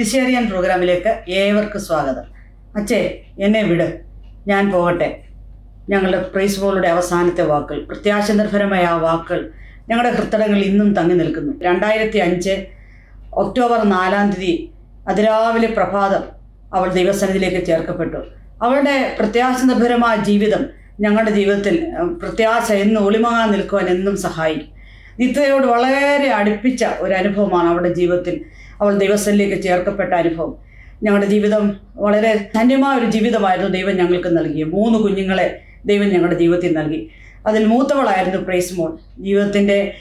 ദിശേറിയൻ പ്രോഗ്രാമിലേക്ക് ഏവർക്കും സ്വാഗതം. അച്ഛേ എന്നെ വിട്. ഞാൻ പോകട്ടെ. ഞങ്ങളുടെ പ്രൈസ് ബോളുടെ അവസാനത്തെ വാക്കുകൾ പ്രത്യാശ നിർഭരമായ ആ വാക്കുകൾ ഞങ്ങളുടെ ഹൃത്തടങ്ങളിൽ ഇന്നും തങ്ങി നിൽക്കുന്നു. രണ്ടായിരത്തി അഞ്ച് ഒക്ടോബർ നാലാം തീയതി അതിരാവിലെ പ്രഭാതം അവൾ ദൈവസന്നിധിയിലേക്ക് ചേർക്കപ്പെട്ടു. അവളുടെ പ്രത്യാശ നിർഭരമായ ജീവിതം ഞങ്ങളുടെ ജീവിതത്തിൽ പ്രത്യാശ എന്ന് ഒളിമങ്ങാൻ നിൽക്കുവാൻ എന്നും സഹായിക്കും. നിത്യതയോട് വളരെ അടുപ്പിച്ച ഒരു അനുഭവമാണ് അവളുടെ ജീവിതത്തിൽ. അവൾ ദൈവസ്ഥലിലേക്ക് ചേർക്കപ്പെട്ട അനുഭവം. ഞങ്ങളുടെ ജീവിതം വളരെ ധന്യമായ ഒരു ജീവിതമായിരുന്നു ദൈവം ഞങ്ങൾക്ക് നൽകി മൂന്ന് കുഞ്ഞുങ്ങളെ ദൈവം ഞങ്ങളുടെ ജീവിതത്തിൽ നൽകി. അതിൽ മൂത്തവളായിരുന്നു പ്രേസ് മോൾ. ജീവിതത്തിന്റെ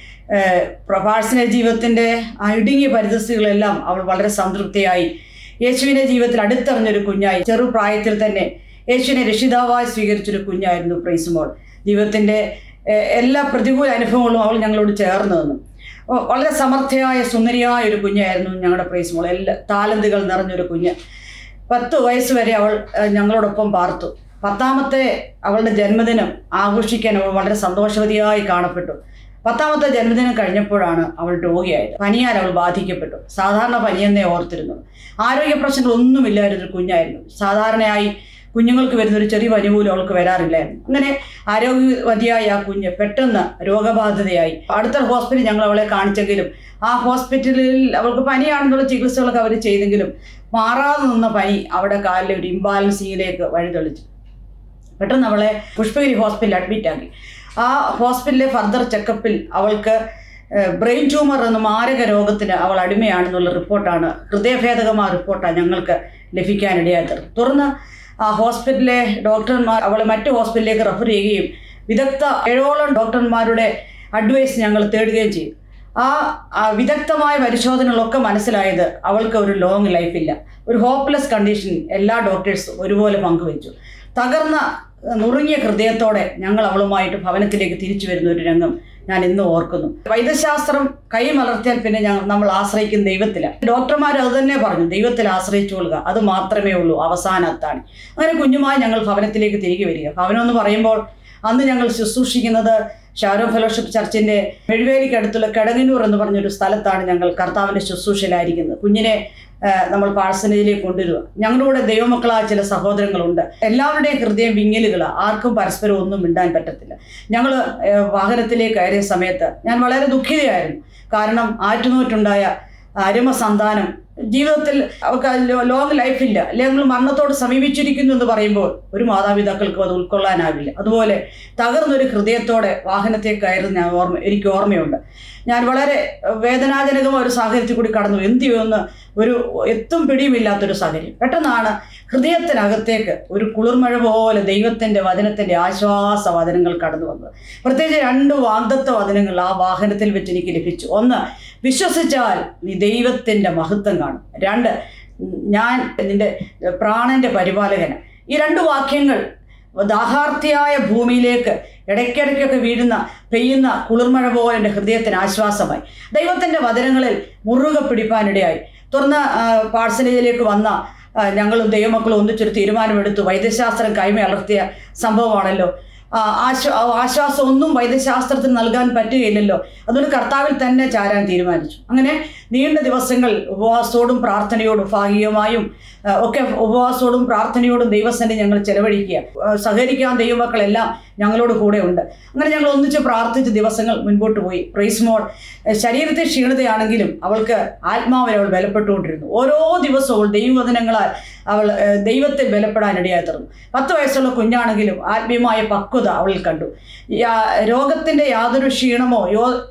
പ്രഭാഷണ ജീവിതത്തിന്റെ അടുങ്ങിയ പരിതസ്ഥിതികളെല്ലാം അവൾ വളരെ സംതൃപ്തിയായി. യേശുവിന്റെ ജീവിതത്തിൽ അടുത്തറിഞ്ഞൊരു കുഞ്ഞായി. ചെറുപ്രായത്തിൽ തന്നെ യേശുവിനെ രക്ഷിതാവായി സ്വീകരിച്ചൊരു കുഞ്ഞായിരുന്നു പ്രേസ് മോൾ. ജീവിതത്തിന്റെ എല്ലാ പ്രതികൂല അനുഭവങ്ങളും അവൾ ഞങ്ങളോട് ചേർന്ന് തന്നു. വളരെ സമർത്ഥയായ സുന്ദരിയായ ഒരു കുഞ്ഞായിരുന്നു ഞങ്ങളുടെ പ്രൈസ് മോൾ. എല്ലാ താലന്തുകൾ നിറഞ്ഞൊരു കുഞ്ഞ്. പത്ത് വയസ്സ് വരെ അവൾ ഞങ്ങളോടൊപ്പം പാർത്തു. പത്താമത്തെ അവളുടെ ജന്മദിനം ആഘോഷിക്കാൻ അവൾ വളരെ സന്തോഷവതിയായി കാണപ്പെട്ടു. പത്താമത്തെ ജന്മദിനം കഴിഞ്ഞപ്പോഴാണ് അവൾ രോഗിയായത്. പനിയാൽ അവൾ ബാധിക്കപ്പെട്ടു. സാധാരണ പനിയെന്നേ ഓർത്തിരുന്നു. ആരോഗ്യ പ്രശ്നങ്ങളൊന്നുമില്ലായിരുന്ന ഒരു കുഞ്ഞായിരുന്നു. സാധാരണയായി കുഞ്ഞുങ്ങൾക്ക് വരുന്ന ഒരു ചെറിയ പനി പോലും അവൾക്ക് വരാറില്ലായിരുന്നു അങ്ങനെ ആരോഗ്യവതിയായ ആ കുഞ്ഞ് പെട്ടെന്ന് രോഗബാധിതയായി. അടുത്ത ഹോസ്പിറ്റലിൽ ഞങ്ങൾ അവളെ കാണിച്ചെങ്കിലും ആ ഹോസ്പിറ്റലിൽ അവൾക്ക് പനിയാണെന്നുള്ള ചികിത്സകളൊക്കെ അവർ ചെയ്തെങ്കിലും മാറാതെ നിന്ന പനി അവിടെ കാലിലെ ഒരു ഇംബാലൻസിയിലേക്ക് വഴിതെളിച്ചു. പെട്ടെന്ന് അവളെ പുഷ്പഗിരി ഹോസ്പിറ്റലിൽ അഡ്മിറ്റ് ആക്കി. ആ ഹോസ്പിറ്റലിലെ ഫർദർ ചെക്കപ്പിൽ അവൾക്ക് ബ്രെയിൻ ട്യൂമർ എന്ന മാരക രോഗത്തിന് അവൾ അടിമയാണെന്നുള്ള റിപ്പോർട്ടാണ് ഹൃദയഭേദകമായ റിപ്പോർട്ടാണ് ഞങ്ങൾക്ക് ലഭിക്കാനിടയായത്. തുടർന്ന് ആ ഹോസ്പിറ്റലിലെ ഡോക്ടർമാർ അവളെ മറ്റു ഹോസ്പിറ്റലിലേക്ക് റെഫർ ചെയ്യുകയും വിദഗ്ധ ഏഴോളം ഡോക്ടർമാരുടെ അഡ്വൈസ് ഞങ്ങൾ തേടുകയും ചെയ്യും ആ വിദഗ്ധമായ പരിശോധനകളൊക്കെ മനസ്സിലായത് അവൾക്ക് ഒരു ലോങ് ലൈഫില്ല ഒരു ഹോപ്പ്ലെസ് കണ്ടീഷൻ എല്ലാ ഡോക്ടേഴ്സും ഒരുപോലെ പങ്കുവച്ചു. തകർന്ന നുറുങ്ങിയ ഹൃദയത്തോടെ ഞങ്ങൾ അവളുമായിട്ട് ഭവനത്തിലേക്ക് തിരിച്ചു വരുന്ന ഒരു രംഗം ഞാൻ ഇന്നും ഓർക്കുന്നു. വൈദ്യശാസ്ത്രം കൈമലർത്തിയാൽ പിന്നെ ഞങ്ങൾ നമ്മൾ ആശ്രയിക്കുന്ന ദൈവത്തിലാണ് ഡോക്ടർമാർ അത് തന്നെ പറഞ്ഞു ദൈവത്തിൽ ആശ്രയിച്ചുകൊള്ളുക. അത് മാത്രമേ ഉള്ളൂ അവസാന അത്താണി അങ്ങനെ കുഞ്ഞുമായി ഞങ്ങൾ ഭവനത്തിലേക്ക് തിരികെ വരിക. ഭവനം എന്ന് പറയുമ്പോൾ അന്ന് ഞങ്ങൾ ശുശ്രൂഷിക്കുന്നത് ഷാരോ ഫെലോഷിപ്പ് ചർച്ചിന്റെ മെഴുവേലിക്കടുത്തുള്ള കിടങ്ങിനൂർ എന്ന് പറഞ്ഞൊരു സ്ഥലത്താണ് ഞങ്ങൾ കർത്താവിന്റെ ശുശ്രൂഷയിലായിരിക്കുന്നത്. കുഞ്ഞിനെ നമ്മൾ പാഴ്സനേജിലേക്ക് കൊണ്ടുവരിക. ഞങ്ങളുടെ ദൈവമക്കളായ ചില സഹോദരങ്ങളുണ്ട്. എല്ലാവരുടെയും ഹൃദയം വിങ്ങലുകളാണ് ആർക്കും പരസ്പരം ഒന്നും മിണ്ടാൻ പറ്റത്തില്ല. ഞങ്ങൾ വാഹനത്തിലേക്ക് കയറിയ സമയത്ത് ഞാൻ വളരെ ദുഃഖിതയായിരുന്നു. കാരണം ആറ്റുനോറ്റുണ്ടായ അരുമ സന്താനം ജീവിതത്തിൽ അവർക്ക് ലോങ് ലൈഫില്ല അല്ലെങ്കിൽ മരണത്തോട് സമീപിച്ചിരിക്കുന്നു എന്ന് പറയുമ്പോൾ ഒരു മാതാപിതാക്കൾക്കും അത് ഉൾക്കൊള്ളാനാവില്ല. അതുപോലെ തകർന്നൊരു ഹൃദയത്തോടെ വാഹനത്തെ കയറി ഞാൻ ഓർമ്മ എനിക്ക് ഓർമ്മയുണ്ട്. ഞാൻ വളരെ വേദനാജനകമായ ഒരു സാഹചര്യത്തിൽ കൂടി കടന്നു. എന്ത് ചെയ്യുമെന്ന് ഒരു എത്തും പിടിയുമില്ലാത്തൊരു സാഹചര്യം. പെട്ടെന്നാണ് ഹൃദയത്തിനകത്തേക്ക് ഒരു കുളിർമഴ പോലെ ദൈവത്തിന്റെ വചനത്തിന്റെ ആശ്വാസ വചനങ്ങൾ കടന്നു വന്നത്. പ്രത്യേകിച്ച് രണ്ട് വാഗ്ദത്വ വചനങ്ങൾ ആ വാഹനത്തിൽ വെച്ച് എനിക്ക് ലഭിച്ചു. ഒന്ന് വിശ്വസിച്ചാൽ നീ ദൈവത്തിന്റെ മഹത്വം കാണും. രണ്ട് ഞാൻ നിന്റെ പ്രാണന്റെ പരിപാലകന്. ഈ രണ്ട് വാക്യങ്ങൾ ദാഹാർത്തിയായ ഭൂമിയിലേക്ക് ഇടയ്ക്കിടയ്ക്കൊക്കെ വീഴുന്ന പെയ്യുന്ന കുളിർമഴ പോലെ എന്റെ ഹൃദയത്തിന് ആശ്വാസമായി. ദൈവത്തിന്റെ വചനങ്ങളിൽ മുറുകെ പിടിപ്പാനിടയായി. തുറന്ന പാഴ്സലേജിലേക്ക് വന്ന ഞങ്ങളും ദൈവമക്കളും ഒന്നിച്ചൊരു തീരുമാനമെടുത്തു. വൈദ്യശാസ്ത്രം കൈമ അലർത്തിയ സംഭവമാണല്ലോ. ആശ്വ ആശ്വാസമൊന്നും വൈദ്യശാസ്ത്രത്തിന് നൽകാൻ പറ്റുകയില്ലല്ലോ. അതുകൊണ്ട് കർത്താവിൽ തന്നെ ചാരാൻ തീരുമാനിച്ചു. അങ്ങനെ നീണ്ട ദിവസങ്ങൾ ഉപവാസത്തോടും പ്രാർത്ഥനയോടും ഭാഗികമായും ഒക്കെ ഉപവാസത്തോടും പ്രാർത്ഥനയോടും ദൈവസന്നെ ഞങ്ങൾ ചെലവഴിക്കുക. സഹകരിക്കാൻ ദൈവമക്കളെല്ലാം ഞങ്ങളോട് കൂടെ ഉണ്ട് അങ്ങനെ ഞങ്ങൾ ഒന്നിച്ച് പ്രാർത്ഥിച്ച് ദിവസങ്ങൾ മുൻപോട്ട് പോയി. പ്രൈസ് മോൾ ശരീരത്തെ ക്ഷീണതയാണെങ്കിലും അവൾക്ക് ആത്മാവിൽ അവൾ ബലപ്പെട്ടുകൊണ്ടിരുന്നു. ഓരോ ദിവസവും ദൈവവചനങ്ങളാൽ അവൾ ദൈവത്തെ ബലപ്പെടാൻ ഇടയായി തീർന്നു. പത്ത് വയസ്സുള്ള കുഞ്ഞാണെങ്കിലും ആത്മീയമായ പക്വത അവളിൽ കണ്ടു. രോഗത്തിന്റെ യാതൊരു ക്ഷീണമോ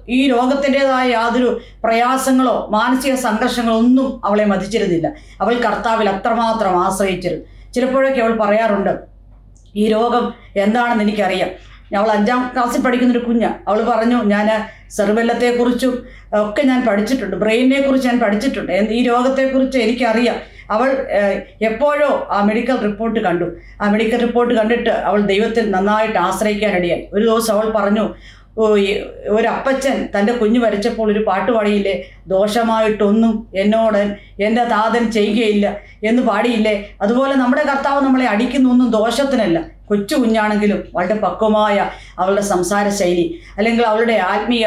ഈ രോഗത്തിന്റെതായ യാതൊരു പ്രയാസങ്ങളോ മാനസിക സംഘർഷങ്ങളോ ഒന്നും അവളെ മതിച്ചിരുന്നില്ല. അവൾ കർത്താവിൽ അത്രമാത്രം ആശ്രയിച്ചിരുന്നു. ചിലപ്പോഴൊക്കെ അവൾ പറയാറുണ്ട് ഈ രോഗം എന്താണെന്ന് എനിക്കറിയാം. അവൾ അഞ്ചാം ക്ലാസ്സിൽ പഠിക്കുന്നൊരു കുഞ്ഞ്. അവൾ പറഞ്ഞു ഞാൻ സെർവെല്ലത്തെക്കുറിച്ചും ഒക്കെ ഞാൻ പഠിച്ചിട്ടുണ്ട്. ബ്രെയിനിനെ കുറിച്ച് ഞാൻ പഠിച്ചിട്ടുണ്ട്. ഈ രോഗത്തെക്കുറിച്ച് എനിക്കറിയാം. അവൾ എപ്പോഴോ ആ മെഡിക്കൽ റിപ്പോർട്ട് കണ്ടു. ആ മെഡിക്കൽ റിപ്പോർട്ട് കണ്ടിട്ട് അവൾ ദൈവത്തിൽ നന്നായിട്ട് ആശ്രയിക്കാനിടയായി ഒരു ദിവസം അവൾ പറഞ്ഞു ഓ ഈ ഒരു അപ്പച്ചൻ തന്റെ കുഞ്ഞു വരച്ചപ്പോൾ ഒരു പാട്ട് പാടിയില്ലേ? ദോഷമായിട്ടൊന്നും എന്നോട് എന്റെ താതൻ ചെയ്യുകയില്ല എന്ന് പാടിയില്ലേ? അതുപോലെ നമ്മുടെ കർത്താവ് നമ്മളെ അടിക്കുന്നൊന്നും ദോഷത്തിനല്ല. കൊച്ചു കുഞ്ഞാണെങ്കിലും വളരെ പക്വമായ അവളുടെ സംസാര ശൈലി അല്ലെങ്കിൽ അവളുടെ ആത്മീയ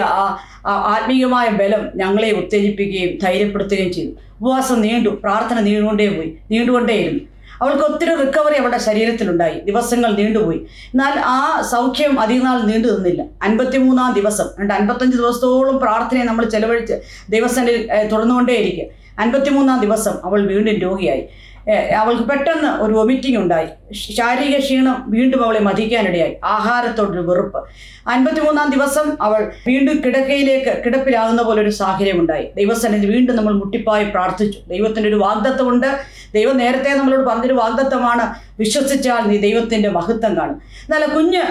ആത്മീയമായ ബലം ഞങ്ങളെ ഉത്തേജിപ്പിക്കുകയും ധൈര്യപ്പെടുത്തുകയും ചെയ്തു. ഉപവാസം നീണ്ടു പ്രാർത്ഥന നീണ്ടുകൊണ്ടേ പോയി നീണ്ടുകൊണ്ടേയിരുന്നു. അവൾക്ക് ഒത്തിരി റിക്കവറി അവളുടെ ശരീരത്തിലുണ്ടായി. ദിവസങ്ങൾ നീണ്ടുപോയി. എന്നാൽ ആ സൗഖ്യം അധികനാൾ നീണ്ടു നിന്നില്ല. അൻപത്തിമൂന്നാം ദിവസം. രണ്ട് അൻപത്തഞ്ച് ദിവസത്തോളം പ്രാർത്ഥനയെ നമ്മൾ ചെലവഴിച്ച് ദൈവസനിൽ തുടർന്നുകൊണ്ടേയിരിക്കുക. അൻപത്തിമൂന്നാം ദിവസം അവൾ വീണ്ടും രോഗിയായി. അവൾക്ക് പെട്ടെന്ന് ഒരു വൊമിറ്റിംഗ് ഉണ്ടായി. ശാരീരിക ക്ഷീണം വീണ്ടും അവളെ മതിക്കാനിടയായി. ആഹാരത്തോടൊരു വെറുപ്പ്. അൻപത്തിമൂന്നാം ദിവസം അവൾ വീണ്ടും കിടക്കയിലേക്ക് കിടപ്പിലാകുന്ന പോലെ ഒരു സാഹചര്യം ഉണ്ടായി ദൈവസന്നിധി വീണ്ടും നമ്മൾ മുട്ടിപ്പായി പ്രാർത്ഥിച്ചു. ദൈവത്തിന്റെ ഒരു വാഗ്ദത്വമുണ്ട് ദൈവം നേരത്തെ നമ്മളോട് പറഞ്ഞൊരു വാഗ്ദത്വമാണ് വിശ്വസിച്ചാൽ നീ ദൈവത്തിന്റെ മഹത്വം കാണും. എന്നാൽ കുഞ്ഞ്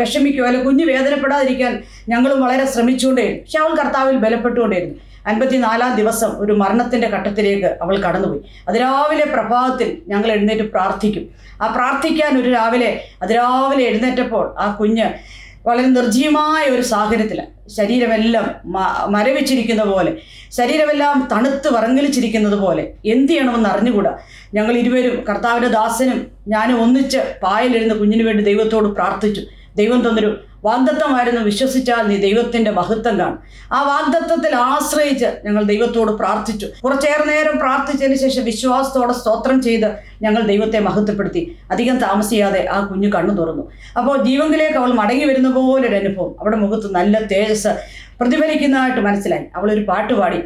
വിഷമിക്കുക അല്ലെങ്കിൽ കുഞ്ഞ് വേദനപ്പെടാതിരിക്കാൻ ഞങ്ങളും വളരെ ശ്രമിച്ചുകൊണ്ടേയിരുന്നു. പക്ഷെ അവൾ കർത്താവിൽ ബലപ്പെട്ടുകൊണ്ടേയിരുന്നു. അൻപത്തിനാലാം ദിവസം ഒരു മരണത്തിന്റെ ഘട്ടത്തിലേക്ക് അവൾ കടന്നുപോയി. അതിരാവിലെ പ്രഭാതത്തിൽ ഞങ്ങൾ എഴുന്നേറ്റ് പ്രാർത്ഥിക്കും. ആ പ്രാർത്ഥിക്കാൻ ഒരു രാവിലെ അതിരാവിലെ എഴുന്നേറ്റപ്പോൾ ആ കുഞ്ഞ് വളരെ നിർജീവമായ ഒരു സാഹചര്യത്തിലാണ് ശരീരമെല്ലാം മരവിച്ചിരിക്കുന്ന പോലെ ശരീരമെല്ലാം തണുത്ത് വറങ്ങലിച്ചിരിക്കുന്നത് പോലെ എന്ത് ചെയ്യണമെന്ന് അറിഞ്ഞുകൂടാ. ഞങ്ങൾ ഇരുവരും കർത്താവിന്റെ ദാസനും ഞാനും ഒന്നിച്ച് പായലിരുന്ന് കുഞ്ഞിന് വേണ്ടി ദൈവത്തോട് പ്രാർത്ഥിച്ചു. ദൈവം തന്നൊരു വാഗ്ദത്തമായിരുന്നു വിശ്വസിച്ചാൽ നീ ദൈവത്തിന്റെ മഹത്വം കാണും. ആ വാഗ്ദത്തത്തിൽ ആശ്രയിച്ച് ഞങ്ങൾ ദൈവത്തോട് പ്രാർത്ഥിച്ചു. കുറച്ചേറെ നേരം പ്രാർത്ഥിച്ചതിന് ശേഷം വിശ്വാസത്തോടെ സ്തോത്രം ചെയ്ത് ഞങ്ങൾ ദൈവത്തെ മഹത്വപ്പെടുത്തി. അധികം താമസിയാതെ ആ കുഞ്ഞു കണ്ണു തുറന്നു. അപ്പോൾ ജീവങ്കിലേക്ക് അവൾ മടങ്ങി വരുന്ന പോലെ ഒരു അനുഭവം. അവിടെ മുഖത്ത് നല്ല തേജസ് പ്രതിഫലിക്കുന്നതായിട്ട് മനസ്സിലായി. അവളൊരു പാട്ട് പാടി.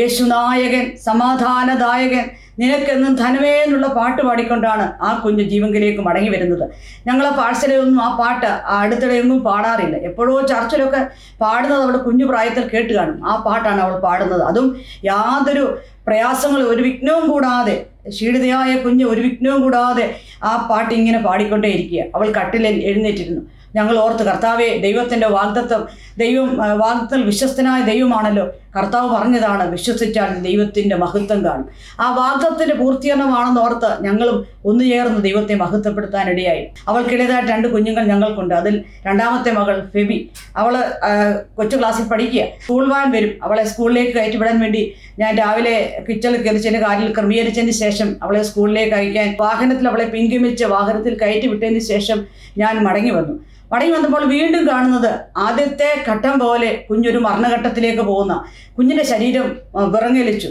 യേശുനായകൻ സമാധാനദായകൻ നിനക്കെന്നും ധനമേ എന്നുള്ള പാട്ട് പാടിക്കൊണ്ടാണ് ആ കുഞ്ഞ് ജീവങ്കിലേക്ക് മടങ്ങി വരുന്നത്. ഞങ്ങളെ പാഴ്സലൊന്നും ആ പാട്ട് അടുത്തിടെയൊന്നും പാടാറില്ല. എപ്പോഴോ ചർച്ചിലൊക്കെ പാടുന്നത് അവിടെ കുഞ്ഞു പ്രായത്തിൽ കേട്ട് കാണും. ആ പാട്ടാണ് അവൾ പാടുന്നത്. അതും യാതൊരു പ്രയാസങ്ങളും ഒരു വിഘ്നവും കൂടാതെ ക്ഷീണിതയായ കുഞ്ഞ് ഒരു വിഘ്നവും കൂടാതെ ആ പാട്ട് ഇങ്ങനെ പാടിക്കൊണ്ടേയിരിക്കുക. അവൾ കട്ടിലിൽ എഴുന്നേറ്റിരുന്നു. ഞങ്ങൾ ഓർത്ത് കർത്താവെ ദൈവത്തിന്റെ വാഗ്ദത്വം ദൈവം വാഗ്ദത്തിൽ വിശ്വസ്തനായ ദൈവമാണല്ലോ. കർത്താവ് പറഞ്ഞതാണ് വിശ്വസിച്ചാൽ ദൈവത്തിന്റെ മഹത്വം കാണും. ആ വാഗ്ദത്തിന്റെ പൂർത്തീകരണമാണെന്ന് ഓർത്ത് ഞങ്ങളും ഒന്നു ചേർന്ന് ദൈവത്തെ മഹത്വപ്പെടുത്താനിടയായി. അവൾക്കിടേതായിട്ട് രണ്ട് കുഞ്ഞുങ്ങൾ ഞങ്ങൾക്കുണ്ട്. അതിൽ രണ്ടാമത്തെ മകൾ ഫെബി. അവൾ കൊച്ചു ക്ലാസ്സിൽ പഠിക്കുക. സ്കൂൾ വാൻ വരും. അവളെ സ്കൂളിലേക്ക് കയറ്റിവിടാൻ വേണ്ടി ഞാൻ രാവിലെ കിച്ചണിൽ കയറിച്ചതിന്റെ കാര്യം ക്രമീകരിച്ചതിന് ശേഷം അവളെ സ്കൂളിലേക്ക് അയക്കാൻ വാഹനത്തിൽ അവളെ പിൻഗമിച്ച് വാഹനത്തിൽ കയറ്റി വിട്ടതിന് ശേഷം ഞാൻ മടങ്ങി വന്നു. മടങ്ങി വന്നപ്പോൾ വീണ്ടും കാണുന്നത് ആദ്യത്തെ ഘട്ടം പോലെ കുഞ്ഞൊരു മരണഘട്ടത്തിലേക്ക് പോകുന്ന കുഞ്ഞിന്റെ ശരീരം വിറങ്ങലിച്ചു.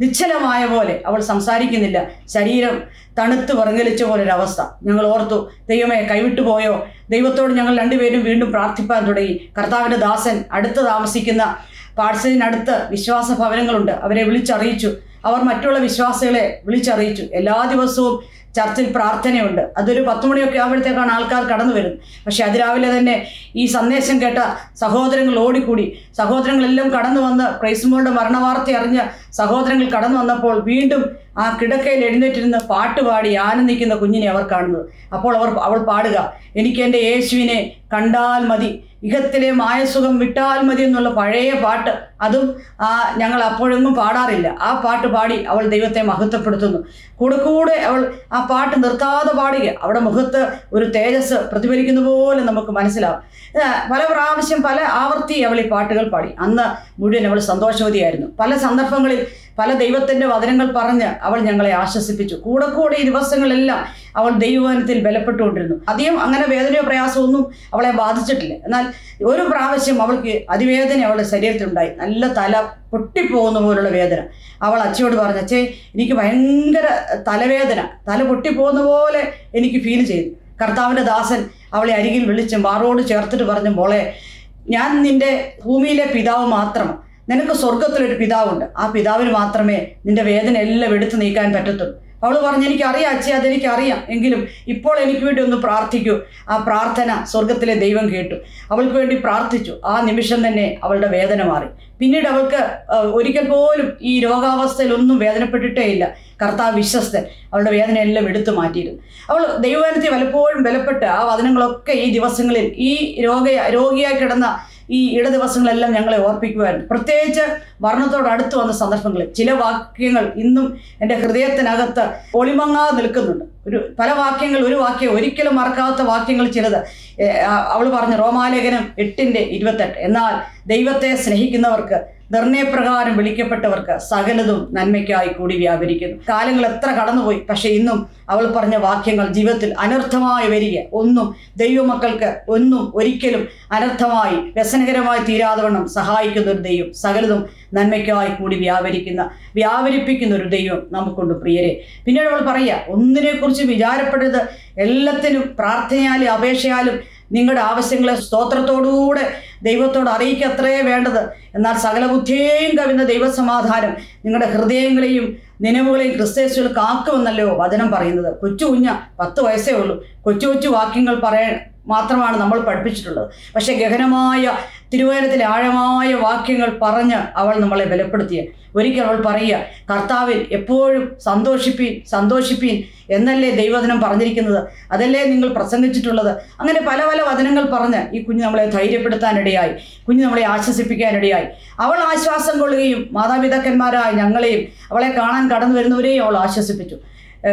നിശ്ചലമായ പോലെ അവൾ സംസാരിക്കുന്നില്ല. ശരീരം തണുത്ത് വിറങ്ങലിച്ച പോലൊരവസ്ഥ. ഞങ്ങൾ ഓർത്തു ദൈവമേ കൈവിട്ടു പോയോ? ദൈവത്തോട് ഞങ്ങൾ രണ്ടുപേരും വീണ്ടും പ്രാർത്ഥിപ്പാൻ തുടങ്ങി. കർത്താവിന്റെ ദാസൻ അടുത്ത് താമസിക്കുന്ന പാഴ്സലിനടുത്ത് വിശ്വാസ ഭവനങ്ങളുണ്ട് അവരെ വിളിച്ചറിയിച്ചു. അവർ മറ്റുള്ള വിശ്വാസികളെ വിളിച്ചറിയിച്ചു. എല്ലാ ദിവസവും ചർച്ചിൽ പ്രാർത്ഥനയുണ്ട്. അതൊരു പത്ത് മണിയൊക്കെ ആകുമ്പോഴത്തേക്കാണ് ആൾക്കാർ കടന്നു വരുന്നത്. പക്ഷേ അതിരാവിലെ തന്നെ ഈ സന്ദേശം കേട്ട സഹോദരങ്ങൾ ഓടിക്കൂടി. സഹോദരങ്ങളെല്ലാം കടന്നു വന്ന് ക്രൈസ്മോളുടെ മരണവാർത്ത അറിഞ്ഞ് സഹോദരങ്ങൾ കടന്നു വന്നപ്പോൾ വീണ്ടും ആ കിടക്കയിൽ എഴുന്നേറ്റിരുന്ന് പാട്ടുപാടി ആനന്ദിക്കുന്ന കുഞ്ഞിനെ അവർ കാണുന്നത്. അപ്പോൾ അവർ അവൾ പാടുക എനിക്ക് എന്റെ യേശുവിനെ കണ്ടാൽ മതി. ഇഹത്തിലെ മായസുഖം വിട്ടാൽ മതി എന്നുള്ള പഴയ പാട്ട് അതും ആ ഞങ്ങൾ അപ്പോഴൊന്നും പാടാറില്ല. ആ പാട്ട് പാടി അവൾ ദൈവത്തെ മഹത്വപ്പെടുത്തുന്നു. കൂടെ കൂടെ അവൾ ആ പാട്ട് നിർത്താതെ പാടുക. അവിടെ മുഖത്ത് ഒരു തേജസ് പ്രതിഫലിക്കുന്ന പോലെ നമുക്ക് മനസ്സിലാവും. പല പ്രാവശ്യം പല ആവർത്തി അവൾ ഈ പാട്ടുകൾ പാടി. അന്ന് മുഴുവൻ അവൾ സന്തോഷവതിയായിരുന്നു. പല സന്ദർഭങ്ങളിൽ പല ദൈവത്തിന്റെ വചനങ്ങൾ പറഞ്ഞ് അവൾ ഞങ്ങളെ ആശ്വസിപ്പിച്ചു. കൂടെ കൂടെ ഈ ദിവസങ്ങളെല്ലാം അവൾ ദൈവവനത്തിൽ ബലപ്പെട്ടുകൊണ്ടിരുന്നു. അധികം അങ്ങനെ വേദനയോ പ്രയാസമൊന്നും അവളെ ബാധിച്ചിട്ടില്ല. എന്നാൽ ഒരു പ്രാവശ്യം അവൾക്ക് അതിവേദന അവളുടെ ശരീരത്തിലുണ്ടായി. നല്ല തല പൊട്ടിപ്പോകുന്ന പോലുള്ള വേദന. അവൾ അച്ഛയോട് പറഞ്ഞു അച്ഛേ എനിക്ക് ഭയങ്കര തലവേദന. തല പൊട്ടിപ്പോകുന്ന പോലെ എനിക്ക് ഫീൽ ചെയ്തു കർത്താവിന്റെ ദാസൻ അവളെ അരികിൽ വിളിച്ച് മാറോട് ചേർത്തിട്ട് പറഞ്ഞു മോളെ ഞാൻ നിന്റെ ഭൂമിയിലെ പിതാവ് മാത്രമാണ് നിനക്ക് സ്വർഗത്തിലൊരു പിതാവുണ്ട്. ആ പിതാവിന് മാത്രമേ നിന്റെ വേദന എല്ലാം എടുത്തു നീക്കാൻ പറ്റത്തുള്ളൂ. അവൾ പറഞ്ഞു എനിക്കറിയാം അച്ഛ അതെനിക്കറിയാം. എങ്കിലും ഇപ്പോൾ എനിക്ക് വേണ്ടി ഒന്ന് പ്രാർത്ഥിക്കൂ. ആ പ്രാർത്ഥന സ്വർഗത്തിലെ ദൈവം കേട്ടു. അവൾക്ക് വേണ്ടി പ്രാർത്ഥിച്ചു. ആ നിമിഷം തന്നെ അവളുടെ വേദന മാറി. പിന്നീട് അവൾക്ക് ഒരിക്കൽ പോലും ഈ രോഗാവസ്ഥയിൽ ഒന്നും വേദനപ്പെട്ടിട്ടേ ഇല്ല. കർത്താവ് വിശ്വസ്തൻ അവളുടെ വേദനയെല്ലാം എടുത്തു മാറ്റിയിരുന്നു. അവൾ ദൈവവനത്തിൽ വലപ്പോഴും ബലപ്പെട്ട് ആ വചനങ്ങളൊക്കെ ഈ ദിവസങ്ങളിൽ ഈ രോഗ രോഗിയായി കിടന്ന ഈ ഇട ദിവസങ്ങളെല്ലാം ഞങ്ങളെ ഓർപ്പിക്കുമായിരുന്നു പ്രത്യേകിച്ച് മരണത്തോട് അടുത്ത് വന്ന സന്ദർഭങ്ങളിൽ ചില വാക്യങ്ങൾ ഇന്നും എന്റെ ഹൃദയത്തിനകത്ത് ഒളിമങ്ങാതെ നിൽക്കുന്നുണ്ട്. ഒരു പല വാക്യങ്ങൾ ഒരു വാക്യം ഒരിക്കലും മറക്കാത്ത വാക്യങ്ങൾ ചിലത് അവൾ പറഞ്ഞു റോമാലേഖനം എട്ടിന്റെ ഇരുപത്തെട്ട്. എന്നാൽ ദൈവത്തെ സ്നേഹിക്കുന്നവർക്ക് നിർണയപ്രകാരം വിളിക്കപ്പെട്ടവർക്ക് സകലതും നന്മയ്ക്കായി കൂടി വ്യാപരിക്കുന്നു. കാലങ്ങൾ എത്ര കടന്നുപോയി പക്ഷെ ഇന്നും അവൾ പറഞ്ഞ വാക്യങ്ങൾ ജീവിതത്തിൽ അനർത്ഥമായി വരിക ഒന്നും ദൈവമക്കൾക്ക് ഒന്നും ഒരിക്കലും അനർത്ഥമായി വ്യസനകരമായി തീരാതവണ്ണം സഹായിക്കുന്ന ഒരു ദൈവം സകലതും നന്മയ്ക്കായി കൂടി വ്യാപരിക്കുന്ന വ്യാപരിപ്പിക്കുന്ന ഒരു ദൈവം നമുക്കുണ്ട് പ്രിയരെ. പിന്നീട് അവൾ പറയുക ഒന്നിനെക്കുറിച്ച് വിചാരപ്പെടരുത്. എല്ലാത്തിനും പ്രാർത്ഥനയാലും അപേക്ഷയാലും നിങ്ങളുടെ ആവശ്യങ്ങളെ സ്തോത്രത്തോടുകൂടെ ദൈവത്തോട് അറിയിക്കുക അത്രയേ വേണ്ടത്. എന്നാൽ സകല ബുദ്ധിയെയും കവിന്ന ദൈവസമാധാനം നിങ്ങളുടെ ഹൃദയങ്ങളെയും നിലവുകളെയും ക്രിസ്തേശുകൾ കാക്കുമെന്നല്ലോ വചനം പറയുന്നത്. കൊച്ചു കുഞ്ഞ പത്ത് വയസ്സേ ഉള്ളൂ. കൊച്ചു കൊച്ചു വാക്യങ്ങൾ പറയാൻ മാത്രമാണ് നമ്മൾ പഠിപ്പിച്ചിട്ടുള്ളത്. പക്ഷേ ഗഹനമായ തിരുവേനത്തിലെ ആഴമായ വാക്യങ്ങൾ പറഞ്ഞ് അവൾ നമ്മളെ ബലപ്പെടുത്തിയ. ഒരിക്കൽ അവൾ പറയുക കർത്താവിൽ എപ്പോഴും സന്തോഷിപ്പീൻ സന്തോഷിപ്പീൻ എന്നല്ലേ ദൈവവചനം പറഞ്ഞിരിക്കുന്നത്. അതല്ലേ നിങ്ങൾ പ്രസംഗിച്ചിട്ടുള്ളത്? അങ്ങനെ പല പല വചനങ്ങൾ പറഞ്ഞ് ഈ കുഞ്ഞ് നമ്മളെ ധൈര്യപ്പെടുത്താനിടയായി. കുഞ്ഞ് നമ്മളെ ആശ്വസിപ്പിക്കാനിടയായി. അവൾ ആശ്വാസം കൊള്ളുകയും മാതാപിതാക്കന്മാരായ ഞങ്ങളെയും അവളെ കാണാൻ കടന്നു വരുന്നവരെയും അവൾ ആശ്വസിപ്പിച്ചു.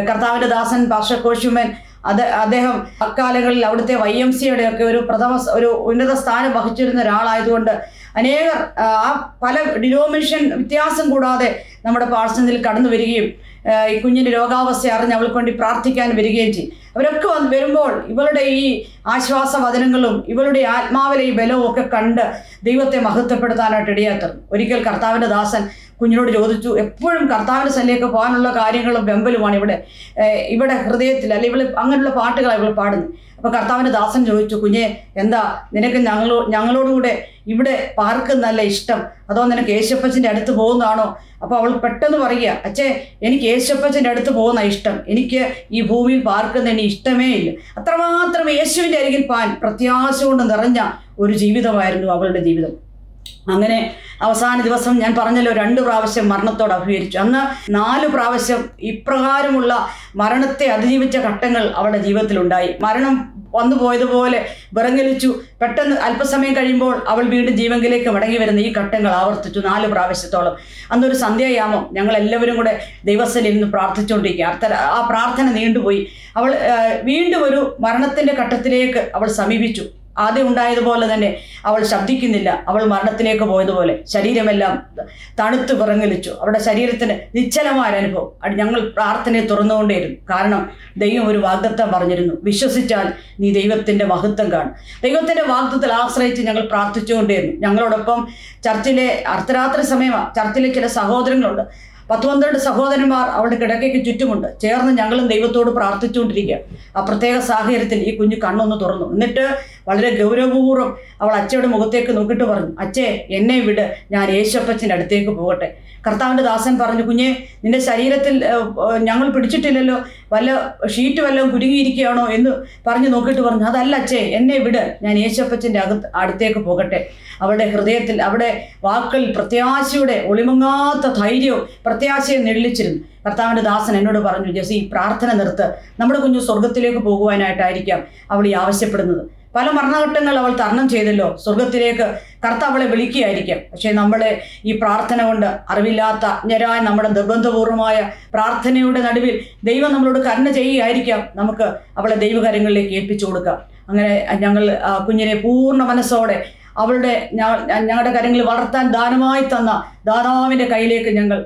കർത്താവിന്റെ ദാസൻ പാർഷ കോശുമൻ അത് അദ്ദേഹം അക്കാലങ്ങളിൽ അവിടുത്തെ വൈ എം സിയുടെ ഒക്കെ ഒരു പ്രഥമ ഒരു ഉന്നത സ്ഥാനം വഹിച്ചിരുന്ന ഒരാളായതുകൊണ്ട് അനേകർ ആ പല ഡിനോമിനേഷൻ വ്യത്യാസം കൂടാതെ നമ്മുടെ പാഴ്സനിൽ കടന്നു വരികയും ഈ കുഞ്ഞിന്റെ രോഗാവസ്ഥ അറിഞ്ഞ് അവൾക്ക് വേണ്ടി പ്രാർത്ഥിക്കാൻ വരികയും ചെയ്യും. അവരൊക്കെ വന്ന് വരുമ്പോൾ ഇവളുടെ ഈ ആശ്വാസ വചനങ്ങളും ഇവളുടെ ആത്മാവിലെ ഈ ബലവും ഒക്കെ കണ്ട് ദൈവത്തെ മഹത്വപ്പെടുത്താനായിട്ട് ഇടയാത്തും ഒരിക്കൽ കർത്താവിന്റെ ദാസൻ കുഞ്ഞിനോട് ചോദിച്ചു എപ്പോഴും കർത്താവിന്റെ സ്ഥലത്തേക്ക് പോകാനുള്ള കാര്യങ്ങളും വെമ്പലുമാണ് ഇവിടെ ഇവിടെ ഹൃദയത്തിൽ അല്ലെ ഇവൾ അങ്ങനെയുള്ള പാട്ടുകളാണ് ഇവൾ പാടുന്നത്. അപ്പോൾ കർത്താവിന്റെ ദാസൻ ചോദിച്ചു കുഞ്ഞെ എന്താ നിനക്ക് ഞങ്ങളോ ഞങ്ങളോടുകൂടെ ഇവിടെ പാർക്കുന്നല്ല ഇഷ്ടം? അതോ നിനക്ക് യേശപ്പച്ചന്റെ അടുത്ത് പോകുന്നതാണോ? അപ്പോൾ അവൾ പെട്ടെന്ന് പറയുക അച്ഛേ എനിക്ക് യേശപ്പച്ചന്റെ അടുത്ത് പോകുന്ന ഇഷ്ടം. എനിക്ക് ഈ ഭൂമിയിൽ പാർക്കുന്നതിന് ഇഷ്ടമേ ഇല്ല. അത്രമാത്രം യേശുവിന്റെ അരികിൽ പാൻ പ്രത്യാശ കൊണ്ട് നിറഞ്ഞ ഒരു ജീവിതമായിരുന്നു അവളുടെ ജീവിതം. അങ്ങനെ അവസാന ദിവസം ഞാൻ പറഞ്ഞല്ലോ രണ്ട് പ്രാവശ്യം മരണത്തോട് അഭിമുഖീകരിച്ചു. അന്ന് നാല് പ്രാവശ്യം ഇപ്രകാരമുള്ള മരണത്തെ അതിജീവിച്ച ഘട്ടങ്ങൾ അവളുടെ ജീവിതത്തിലുണ്ടായി. മരണം വന്നു പോയതുപോലെ വിറങ്ങലിച്ചു. പെട്ടെന്ന് അല്പസമയം കഴിയുമ്പോൾ അവൾ വീണ്ടും ജീവങ്കിലേക്ക് മടങ്ങി വരുന്ന ഈ ഘട്ടങ്ങൾ ആവർത്തിച്ചു നാല് പ്രാവശ്യത്തോളം. അന്നൊരു സന്ധ്യയാമം ഞങ്ങൾ എല്ലാവരും കൂടെ ദൈവസ്ഥലിൽ നിന്ന് പ്രാർത്ഥിച്ചുകൊണ്ടിരിക്കുക. ആ പ്രാർത്ഥന നീണ്ടുപോയി. അവൾ വീണ്ടും ഒരു മരണത്തിന്റെ ഘട്ടത്തിലേക്ക് അവൾ സമീപിച്ചു. ആദ്യം ഉണ്ടായതുപോലെ തന്നെ അവൾ ശബ്ദിക്കുന്നില്ല. അവൾ മരണത്തിലേക്ക് പോയതുപോലെ ശരീരമെല്ലാം തണുത്തു വിറങ്ങലിച്ചു. അവരുടെ ശരീരത്തിന് നിശ്ചലമായ അനുഭവം. അത് ഞങ്ങൾ പ്രാർത്ഥനയെ തുറന്നുകൊണ്ടേയിരുന്നു. കാരണം ദൈവം ഒരു വാഗ്ദത്തം പറഞ്ഞിരുന്നു. വിശ്വസിച്ചാൽ നീ ദൈവത്തിന്റെ മഹത്വം കാണും. ദൈവത്തിന്റെ വാഗ്ദത്തിൽ ആശ്രയിച്ച് ഞങ്ങൾ പ്രാർത്ഥിച്ചുകൊണ്ടേയിരുന്നു. ഞങ്ങളോടൊപ്പം ചർച്ചിലെ അർദ്ധരാത്രി സമയമാണ് ചർച്ചിലെ ചില സഹോദരങ്ങളുണ്ട്. പത്ത് പന്ത്രണ്ട് സഹോദരന്മാർ അവളുടെ കിടക്കയ്ക്ക് ചുറ്റുമുണ്ട്. ചേർന്ന് ഞങ്ങളും ദൈവത്തോട് പ്രാർത്ഥിച്ചുകൊണ്ടിരിക്കുക. ആ പ്രത്യേക സാഹചര്യത്തിൽ ഈ കുഞ്ഞ് കണ്ണൊന്ന് തുറന്നു. എന്നിട്ട് വളരെ ഗൗരവപൂർവം അവൾ അച്ഛയുടെ മുഖത്തേക്ക് നോക്കിയിട്ട് പറഞ്ഞു അച്ഛേ എന്നെ വിട്. ഞാൻ യേശപ്പച്ചന്റെ അടുത്തേക്ക് പോകട്ടെ. കർത്താവിന്റെ ദാസൻ പറഞ്ഞു കുഞ്ഞെ നിന്റെ ശരീരത്തിൽ ഞങ്ങൾ പിടിച്ചിട്ടില്ലല്ലോ. വല്ല ഷീറ്റ് വല്ലതും കുരുങ്ങിയിരിക്കുകയാണോ എന്ന് പറഞ്ഞു നോക്കിയിട്ട് പറഞ്ഞു അതല്ല അച്ഛേ എന്നെ വിട് ഞാൻ യേശപ്പച്ചന്റെ അകത്ത് അടുത്തേക്ക് പോകട്ടെ. അവളുടെ ഹൃദയത്തിൽ അവിടെ വാക്കൽ പ്രത്യാശയുടെ ഒളിമങ്ങാത്ത ധൈര്യവും പ്രത്യാശയും നെള്ളിച്ചിരുന്നു. കർത്താവിന്റെ ദാസൻ എന്നോട് പറഞ്ഞു ജെസി പ്രാർത്ഥന നിർത്ത്. നമ്മുടെ കുഞ്ഞു സ്വർഗത്തിലേക്ക് പോകുവാനായിട്ടായിരിക്കാം അവൾ ഈ ആവശ്യപ്പെടുന്നത്. പല മരണഘട്ടങ്ങൾ അവൾ തരണം ചെയ്തല്ലോ. സ്വർഗത്തിലേക്ക് കർത്താവളെ അവളെ വിളിക്കുകയായിരിക്കും. പക്ഷേ നമ്മളെ ഈ പ്രാർത്ഥന കൊണ്ട് അറിവില്ലാത്ത അജ്ഞരായ നമ്മുടെ നിർബന്ധപൂർവമായ പ്രാർത്ഥനയുടെ നടുവിൽ ദൈവം നമ്മളോട് കരുണ ചെയ്യുകയായിരിക്കാം. നമുക്ക് അവളെ ദൈവകരങ്ങളിലേക്ക് ഏൽപ്പിച്ചു കൊടുക്കാം. അങ്ങനെ ഞങ്ങൾ കുഞ്ഞിനെ പൂർണ മനസ്സോടെ അവളുടെ ഞങ്ങളുടെ കരങ്ങൾ വളർത്താൻ ദാനമായി തന്ന ദാതാവിന്റെ കയ്യിലേക്ക് ഞങ്ങൾ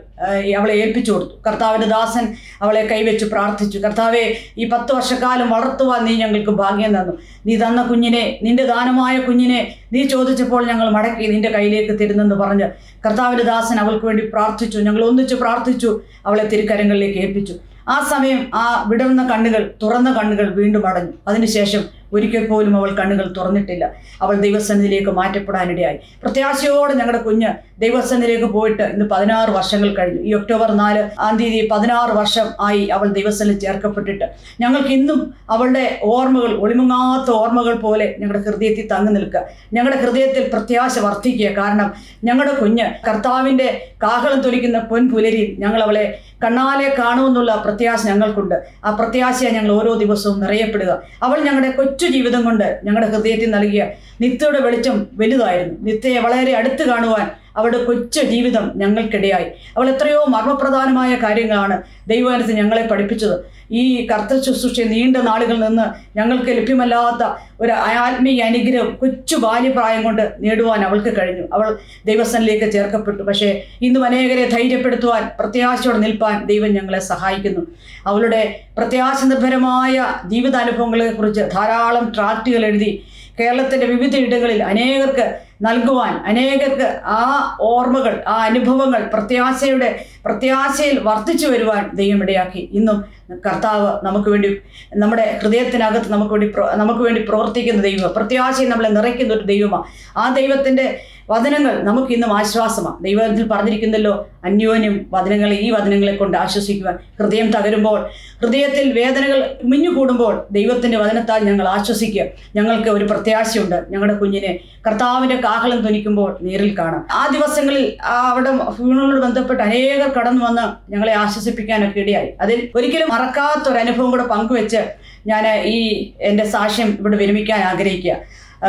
അവളെ ഏൽപ്പിച്ചു കൊടുത്തു. കർത്താവിന്റെ ദാസൻ അവളെ കൈവച്ച് പ്രാർത്ഥിച്ചു. കർത്താവെ ഈ പത്ത് വർഷക്കാലം വളർത്തുവാൻ നീ ഞങ്ങൾക്ക് ഭാഗ്യം തന്നു. നീ തന്ന കുഞ്ഞിനെ നിന്റെ ദാനമായ കുഞ്ഞിനെ നീ ചോദിച്ചപ്പോൾ ഞങ്ങൾ മടക്കി നിന്റെ കയ്യിലേക്ക് തരുന്നെന്ന് പറഞ്ഞ് കർത്താവിന്റെ ദാസൻ അവൾക്ക് വേണ്ടി പ്രാർത്ഥിച്ചു. ഞങ്ങൾ ഒന്നിച്ച് പ്രാർത്ഥിച്ചു അവളെ തിരുക്കരങ്ങളിലേക്ക് ഏൽപ്പിച്ചു. ആ സമയം ആ വിടർന്ന കണ്ണുകൾ തുറന്ന കണ്ണുകൾ വീണ്ടും അടഞ്ഞു. അതിനുശേഷം ഒരിക്കൽ പോലും അവൾ കണ്ണുകൾ തുറന്നിട്ടില്ല. അവൾ ദൈവസന്നിധിയിലേക്ക് മാറ്റപ്പെടാനിടയായി. പ്രത്യാശയോടെ ഞങ്ങളുടെ കുഞ്ഞ് ദൈവസന്നിധിയിലേക്ക് പോയിട്ട് ഇന്ന് പതിനാറ് വർഷങ്ങൾ കഴിഞ്ഞു. ഈ ഒക്ടോബർ നാല് ആം തീയതി പതിനാറ് വർഷം ആയി അവൾ ദൈവസന്നിധി ചേർക്കപ്പെട്ടിട്ട്. ഞങ്ങൾക്ക് ഇന്നും അവളുടെ ഓർമ്മകൾ ഒളിമുങ്ങാത്ത ഓർമ്മകൾ പോലെ ഞങ്ങളുടെ ഹൃദയത്തിൽ തങ്ങി നിൽക്കുക. ഞങ്ങളുടെ ഹൃദയത്തിൽ പ്രത്യാശ വർദ്ധിക്കുക. കാരണം ഞങ്ങളുടെ കുഞ്ഞ് കർത്താവിന്റെ കാഹളം തൊലിക്കുന്ന പൊൻപുലരി ഞങ്ങൾ അവളെ കണ്ണാലെ കാണുമെന്നുള്ള പ്രത്യാശ ഞങ്ങൾക്കുണ്ട്. ആ പ്രത്യാശയെ ഞങ്ങൾ ഓരോ ദിവസവും നിറയപ്പെടുക. അവൾ ഞങ്ങളുടെ ജീവിതം കൊണ്ട് ഞങ്ങളുടെ ഹൃദയത്തിൽ നൽകിയ നിത്യയുടെ വെളിച്ചം വലുതായിരുന്നു. നിത്യയെ വളരെ അടുത്ത് കാണുവാൻ അവളുടെ കൊച്ചു ജീവിതം ഞങ്ങൾക്കിടയായി. അവൾ എത്രയോ മർമ്മപ്രധാനമായ കാര്യങ്ങളാണ് ദൈവാനത്തിൽ ഞങ്ങളെ പഠിപ്പിച്ചത്. ഈ കർത്തൃ ശുശ്രൂഷ നീണ്ട നാളുകളിൽ നിന്ന് ഞങ്ങൾക്ക് ലഭ്യമല്ലാത്ത ഒരു ആത്മീയ അനുഗ്രഹം കൊച്ചു ബാല്യപ്രായം കൊണ്ട് നേടുവാൻ അവൾക്ക് കഴിഞ്ഞു. അവൾ ദൈവസ്ഥനിലേക്ക് ചേർക്കപ്പെട്ടു. പക്ഷേ ഇന്നും അനേകരെ ധൈര്യപ്പെടുത്തുവാൻ പ്രത്യാശയോടെ നിൽപ്പാൻ ദൈവം ഞങ്ങളെ സഹായിക്കുന്നു. അവളുടെ പ്രത്യാശ നിർഭരമായ ജീവിതാനുഭവങ്ങളെക്കുറിച്ച് ധാരാളം ട്രാക്റ്റുകൾ എഴുതി കേരളത്തിന്റെ വിവിധ ഇടങ്ങളിൽ അനേകർക്ക് നൽകുവാൻ അനേകർക്ക് ആ ഓർമ്മകൾ ആ അനുഭവങ്ങൾ പ്രത്യാശയുടെ പ്രത്യാശയിൽ വർദ്ധിച്ചു വരുവാൻ ദൈവം ഇടയാക്കി. ഇന്നും കർത്താവ് നമുക്ക് വേണ്ടി നമ്മുടെ ഹൃദയത്തിനകത്ത് നമുക്ക് വേണ്ടി നമുക്ക് വേണ്ടി പ്രവർത്തിക്കുന്ന ദൈവം പ്രത്യാശയിൽ നമ്മളെ നിറയ്ക്കുന്ന ഒരു ദൈവമാണ് ആ ദൈവത്തിന്റെ വചനങ്ങൾ നമുക്ക് ഇന്നും ആശ്വാസമാണ് ദൈവത്തിൽ പറഞ്ഞിരിക്കുന്നല്ലോ അന്യോന്യം വചനങ്ങളെ ഈ വചനങ്ങളെ കൊണ്ട് ആശ്വസിക്കുവാൻ. ഹൃദയം തകരുമ്പോൾ ഹൃദയത്തിൽ വേദനകൾ മിഞ്ഞു കൂടുമ്പോൾ ദൈവത്തിന്റെ വചനത്താൽ ഞങ്ങൾ ആശ്വസിക്കുക. ഞങ്ങൾക്ക് ഒരു പ്രത്യാശയുണ്ട്. ഞങ്ങളുടെ കുഞ്ഞിനെ കർത്താവിന്റെ കാഹളം ധ്വനിക്കുമ്പോൾ നേരിൽ കാണാം. ആ ദിവസങ്ങളിൽ അവിടെ ഫ്യൂണറോട് ബന്ധപ്പെട്ട് അനേകർ കടന്നു വന്ന് ഞങ്ങളെ ആശ്വസിപ്പിക്കാനൊക്കെ ഇടയായി. അതിൽ ഒരിക്കലും മറക്കാത്തൊരു അനുഭവം കൂടെ പങ്കുവെച്ച് ഞാൻ ഈ എന്റെ സാക്ഷ്യം ഇവിടെ വിരമിക്കാൻ ആഗ്രഹിക്കുക.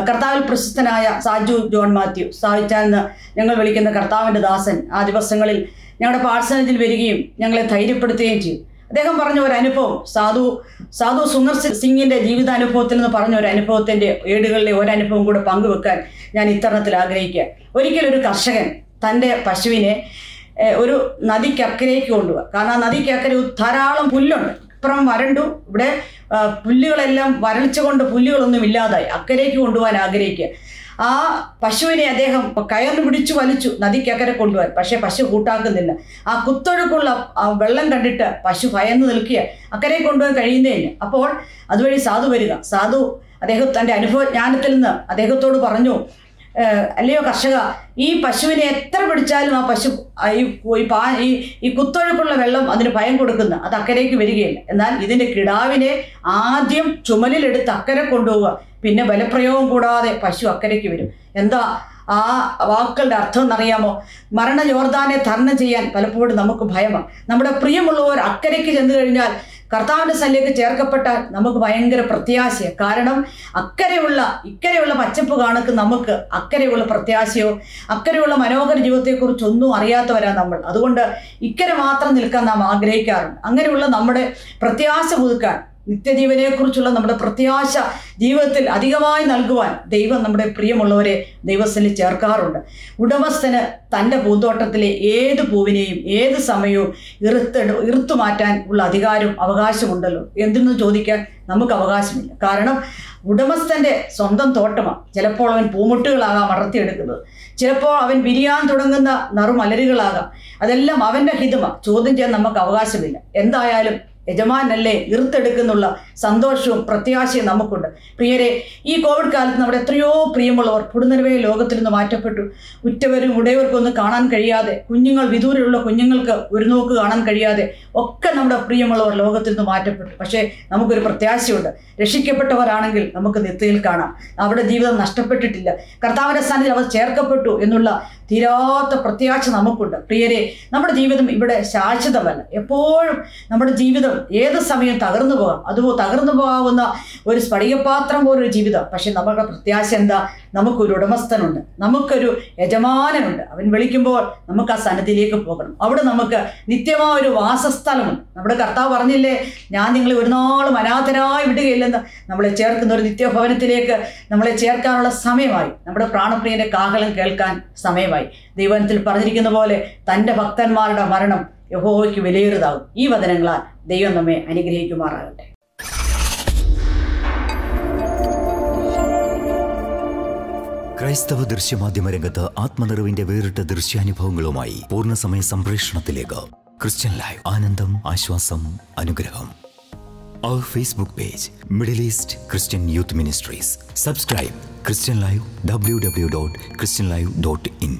കർത്താവിൽ പ്രശസ്തനായ സാജു ജോൺ മാത്യു സാഹിച്ചാൽ എന്ന് ഞങ്ങൾ വിളിക്കുന്ന കർത്താവിന്റെ ദാസൻ ആ ദിവസങ്ങളിൽ ഞങ്ങളുടെ പാഠശാലയിൽ വരികയും ഞങ്ങളെ ധൈര്യപ്പെടുത്തുകയും ചെയ്തു. അദ്ദേഹം പറഞ്ഞ ഒരു അനുഭവം. സാധു സാധു സുന്ദർ സിംഗിന്റെ ജീവിതാനുഭവത്തിൽ നിന്ന് പറഞ്ഞ ഒരു അനുഭവത്തിന്റെ ഏടുകളിലെ ഒരു അനുഭവം കൂടെ പങ്കുവെക്കാൻ ഞാൻ ഇത്തരണത്തിൽ ആഗ്രഹിക്കുക. ഒരിക്കലൊരു കർഷകൻ തന്റെ പശുവിനെ ഒരു നദിക്കക്കരേക്ക് കൊണ്ടുപോകുക കാരണം ആ നദിക്കക്കരെ ധാരാളം പുല്ലുണ്ട്. ഇപ്പുറം വരണ്ടു. ഇവിടെ പുല്ലുകളെല്ലാം വരൾച്ച കൊണ്ട് പുല്ലുകളൊന്നും ഇല്ലാതായി. അക്കരേക്ക് കൊണ്ടുപോകാൻ ആഗ്രഹിക്കുക. ആ പശുവിനെ അദ്ദേഹം കയറിന് പിടിച്ചു വലിച്ചു നദിക്കക്കരെ കൊണ്ടുപോയി. പക്ഷേ പശു കൂട്ടാക്കുന്നില്ല. ആ കുത്തൊഴുക്കുള്ള ആ വെള്ളം കണ്ടിട്ട് പശു ഭയന്ന് നിൽക്കുക അക്കരെ കൊണ്ടുപോകാൻ കഴിയുന്നേയില്ല അപ്പോൾ അതുവഴി സാധു വരിക. സാധു അദ്ദേഹം തന്റെ അനുഭവ ജ്ഞാനത്തിൽ നിന്ന് അദ്ദേഹത്തോട് പറഞ്ഞു "ഏഹ്, അല്ലയോ കർഷക ഈ പശുവിനെ എത്ര പിടിച്ചാലും ആ പശു ഈ പാ ഈ ഈ കുത്തൊഴുക്കുള്ള വെള്ളം അതിന് ഭയം കൊടുക്കുന്ന അത് അക്കരയ്ക്ക് വരികയില്ല. എന്നാൽ ഇതിന്റെ കിടാവിനെ ആദ്യം ചുമലിലെടുത്ത് അക്കരെ കൊണ്ടുപോവുക. പിന്നെ ബലപ്രയോഗം കൂടാതെ പശു അക്കരയ്ക്ക് വരും. എന്താ ആ വാക്കുകളുടെ അർത്ഥം എന്നറിയാമോ? മരണ യോർദാനെ തരണം ചെയ്യാൻ പലപ്പോഴും നമുക്ക് ഭയമാണ്. നമ്മുടെ പ്രിയമുള്ളവർ അക്കരയ്ക്ക് ചെന്നു കഴിഞ്ഞാൽ കർത്താവിന്റെ സന്നിധി ചേർക്കപ്പെട്ടാൽ നമുക്ക് ഭയങ്കര പ്രത്യാശയാണ് കാരണം അക്കരെയുള്ള ഇക്കരെയുള്ള പച്ചപ്പ് കാണക്ക് നമുക്ക് അക്കരെയുള്ള പ്രത്യാശയോ അക്കരെയുള്ള മനോഹര ജീവിതത്തെക്കുറിച്ചൊന്നും അറിയാത്തവരാണ് നമ്മൾ. അതുകൊണ്ട് ഇക്കരെ മാത്രം നിൽക്കാൻ നാം ആഗ്രഹിക്കാറുണ്ട്. അങ്ങനെയുള്ള നമ്മുടെ പ്രത്യാശ പുതുക്കാൻ നിത്യജീവനെക്കുറിച്ചുള്ള നമ്മുടെ പ്രത്യാശ ജീവിതത്തിൽ അധികമായി നൽകുവാൻ ദൈവം നമ്മുടെ പ്രിയമുള്ളവരെ ദൈവസ്ഥനിൽ ചേർക്കാറുണ്ട്. ഉടമസ്ഥന് തന്റെ പൂന്തോട്ടത്തിലെ ഏത് പൂവിനെയും ഏത് സമയവും ഇറുത്തെടു ഇറുത്തു മാറ്റാൻ ഉള്ള അധികാരം അവകാശമുണ്ടല്ലോ. എന്തെന്ന് ചോദിക്കാൻ നമുക്ക് അവകാശമില്ല. കാരണം ഉടമസ്ഥന്റെ സ്വന്തം തോട്ടമാണ്. ചിലപ്പോൾ അവൻ പൂമുട്ടുകളാകാം അടർത്തിയെടുക്കുന്നത്. ചിലപ്പോൾ അവൻ വിരിയാൻ തുടങ്ങുന്ന നറുമലരുകളാകാം. അതെല്ലാം അവന്റെ ഹിതമാണ് ചോദ്യം ചെയ്യാൻ നമുക്ക് അവകാശമില്ല. എന്തായാലും യജമാനല്ലേ ഇറുത്തെടുക്കുന്നുള്ള സന്തോഷവും പ്രത്യാശയും നമുക്കുണ്ട്. പ്രിയരെ ഈ കോവിഡ് കാലത്ത് നമ്മുടെ എത്രയോ പ്രിയമുള്ളവർ പുടുന്നരവേ ലോകത്തിൽ നിന്ന് മാറ്റപ്പെട്ടു. ഉറ്റവരും ഉടയവർക്കൊന്നും കാണാൻ കഴിയാതെ കുഞ്ഞുങ്ങൾ വിദൂരമുള്ള കുഞ്ഞുങ്ങൾക്ക് ഒരു നോക്ക് കാണാൻ കഴിയാതെ ഒക്കെ നമ്മുടെ പ്രിയമുള്ളവർ ലോകത്തിൽ നിന്ന് മാറ്റപ്പെട്ടു. പക്ഷേ നമുക്കൊരു പ്രത്യാശയുണ്ട്. രക്ഷിക്കപ്പെട്ടവരാണെങ്കിൽ നമുക്ക് നിത്യയിൽ കാണാം. അവിടെ ജീവിതം നഷ്ടപ്പെട്ടിട്ടില്ല. കർത്താവിന്റെ സ്ഥാനത്തിൽ അവർ ചേർക്കപ്പെട്ടു എന്നുള്ള തീരാത്ത പ്രത്യാശ നമുക്കുണ്ട്. പ്രിയരെ നമ്മുടെ ജീവിതം ഇവിടെ ശാശ്വതമല്ല. എപ്പോഴും നമ്മുടെ ജീവിതം ഏത് സമയം തകർന്നു പോകാം അതുപോ തകർന്നു പോകാവുന്ന ഒരു സ്ഫടികപാത്രം പോലൊരു ജീവിതം. പക്ഷെ നമ്മുടെ പ്രത്യാശ എന്താ? നമുക്കൊരു ഉടമസ്ഥനുണ്ട്. നമുക്കൊരു യജമാനനുണ്ട്. അവൻ വിളിക്കുമ്പോൾ നമുക്ക് ആ സന്നദ്ധിയിലേക്ക് പോകണം. അവിടെ നമുക്ക് നിത്യമായ ഒരു വാസസ്ഥലമുണ്ട് നമ്മുടെ കർത്താവ് പറഞ്ഞില്ലേ ഞാൻ നിങ്ങളെ ഒരു നാളും അനാഥരായി വിടുകയില്ലെന്ന് നമ്മളെ ചേർക്കുന്ന ഒരു നിത്യഭവനത്തിലേക്ക് നമ്മളെ ചേർക്കാനുള്ള സമയമായി. നമ്മുടെ പ്രാണപ്രിയന്റെ കാഹളം കേൾക്കാൻ സമയമായി. ദൈവനത്തിൽ പറഞ്ഞിരിക്കുന്ന പോലെ തന്റെ ഭക്തന്മാരുടെ മരണം യഹോവയ്ക്ക് വിലയേറുതാകും ഈ വചനങ്ങളാൽ ദൈവം നമ്മെ അനുഗ്രഹിക്കുമാറാകട്ടെ. ക്രൈസ്തവ ദൃശ്യമാധ്യമ രംഗത്ത് ആത്മനിറവിന്റെ വേറിട്ട ദൃശ്യാനുഭവങ്ങളുമായി പൂർണസമയ സംപ്രേഷണത്തിലേക്ക്. Christian live. ആനന്ദം ആശ്വാസം അനുഗ്രഹം. അവർ Facebook page Middle East Christian Youth Ministries subscribe Christian live W W dot Christian live dot in